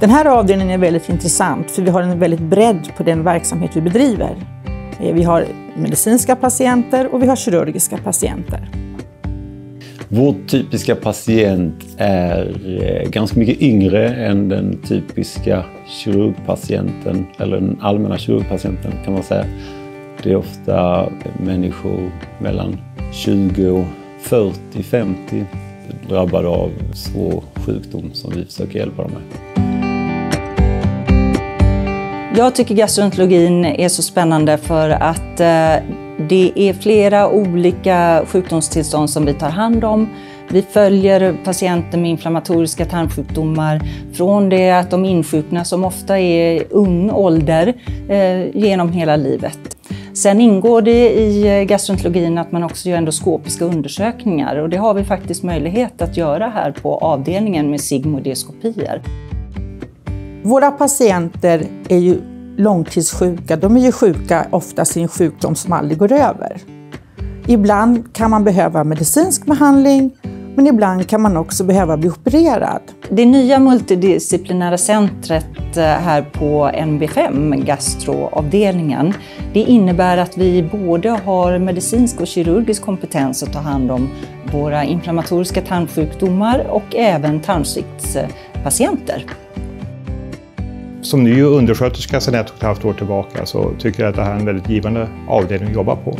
Den här avdelningen är väldigt intressant för vi har en väldigt bredd på den verksamhet vi bedriver. Eh, vi har medicinska patienter och vi har kirurgiska patienter. Vår typiska patient är eh, ganska mycket yngre än den typiska kirurgpatienten, eller den allmänna kirurgpatienten kan man säga. Det är ofta människor mellan 20 och 40, 50 drabbade av svår sjukdom som vi försöker hjälpa dem med. Jag tycker gastroenterologin är så spännande för att eh, det är flera olika sjukdomstillstånd som vi tar hand om. Vi följer patienter med inflammatoriska tarmsjukdomar från det att de insjuknar, som ofta är ung ålder, eh, genom hela livet. Sen ingår det i eh, gastroenterologin att man också gör endoskopiska undersökningar och det har vi faktiskt möjlighet att göra här på avdelningen med sigmoideoskopier. Våra patienter är ju långtidssjuka. De är ju sjuka oftast i en sjukdom som aldrig går över. Ibland kan man behöva medicinsk behandling men ibland kan man också behöva bli opererad. Det nya multidisciplinära centret eh, här på NB5, gastroavdelningen, det innebär att vi både har medicinsk och kirurgisk kompetens att ta hand om våra inflammatoriska tarmsjukdomar och även tarmsviktspatienter. Som ny undersköterska sedan ett och ett halvt år tillbaka så tycker jag att det här är en väldigt givande avdelning att jobba på.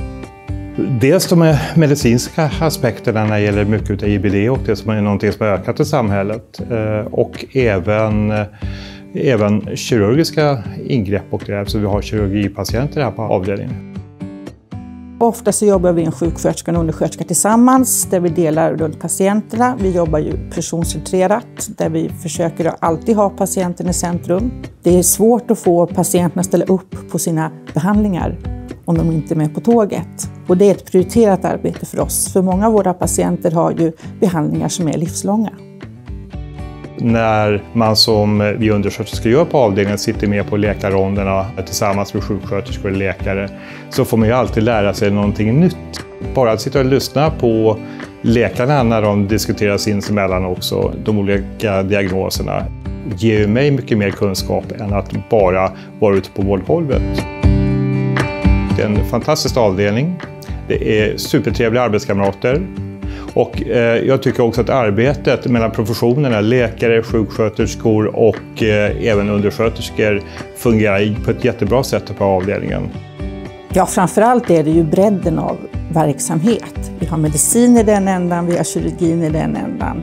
Dels de medicinska aspekterna när det gäller mycket av IBD och det som är någonting som har ökat i samhället. Eh, och även, eh, även kirurgiska ingrepp och det, så vi har kirurgipatienter här på avdelningen. Ofta så jobbar vi en sjuksköterska och en undersköterska tillsammans där vi delar runt patienterna. Vi jobbar ju personcentrerat där vi försöker att alltid ha patienten i centrum. Det är svårt att få patienterna att ställa upp på sina behandlingar om de inte är med på tåget. Och det är ett prioriterat arbete för oss, för många av våra patienter har ju behandlingar som är livslånga. När man som eh, vi undersköterskor gör på avdelningen sitter med på läkarronderna tillsammans med sjuksköterskor och läkare så får man ju alltid lära sig någonting nytt. Bara att sitta och lyssna på läkarna när de diskuterar sinsemellan också, de olika diagnoserna, ger mig mycket mer kunskap än att bara vara ute på vårdgolvet. Det är en fantastisk avdelning. Det är supertrevliga arbetskamrater. Och eh, jag tycker också att arbetet mellan professionerna, läkare, sjuksköterskor och eh, även undersköterskor fungerar på ett jättebra sätt på avdelningen. Ja, framförallt är det ju bredden av verksamhet. Vi har medicin i den ändan, vi har kirurgin i den ändan.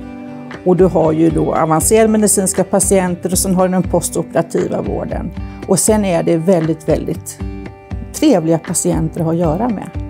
Och du har ju då avancerade medicinska patienter och sen har du den postoperativa vården. Och sen är det väldigt, väldigt trevliga patienter att ha att göra med.